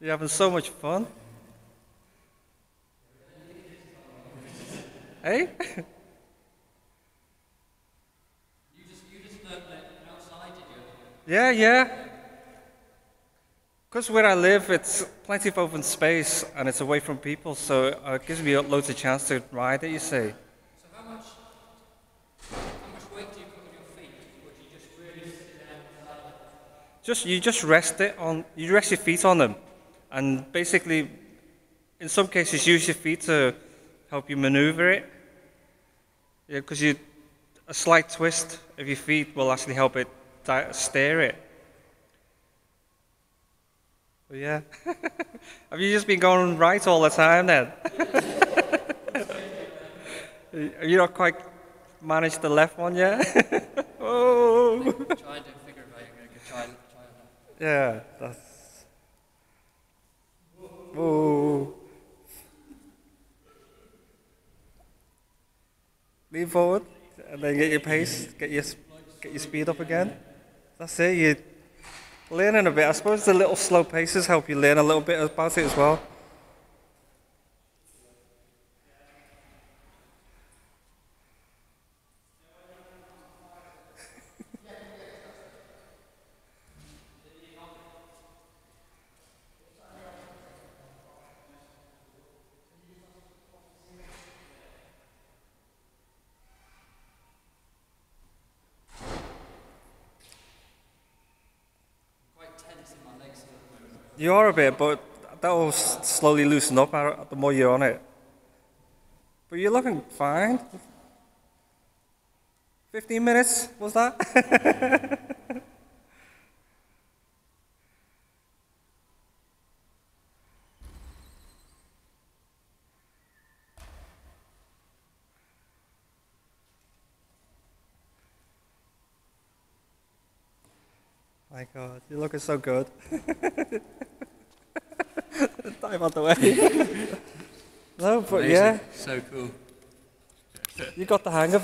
You're having so much fun. hey? Yeah, yeah. Because where I live, it's plenty of open space and it's away from people, so uh, it gives me loads of chance to ride it, you see. So how much, how much weight do you put on your feet? Or do you just really sit down? Just you just rest it on you rest your feet on them, and basically, in some cases, use your feet to help you maneuver it. Yeah, because you a slight twist of your feet will actually help it steer it. But yeah, have you just been going right all the time then? Have you not quite managed the left one yet? oh. Try and figure eight. I'm going to try, try. Yeah, that's. Whoa. Lean forward, and then get your pace, get your get your speed up again. That's it. You're learning a bit. I suppose the little slow paces help you learn a little bit about it as well. You are a bit, but that will slowly loosen up the more you're on it. But you're looking fine. 15 minutes, was that? My God, you're looking so good. Dive out the way. no, but yeah, So cool. you got the hang of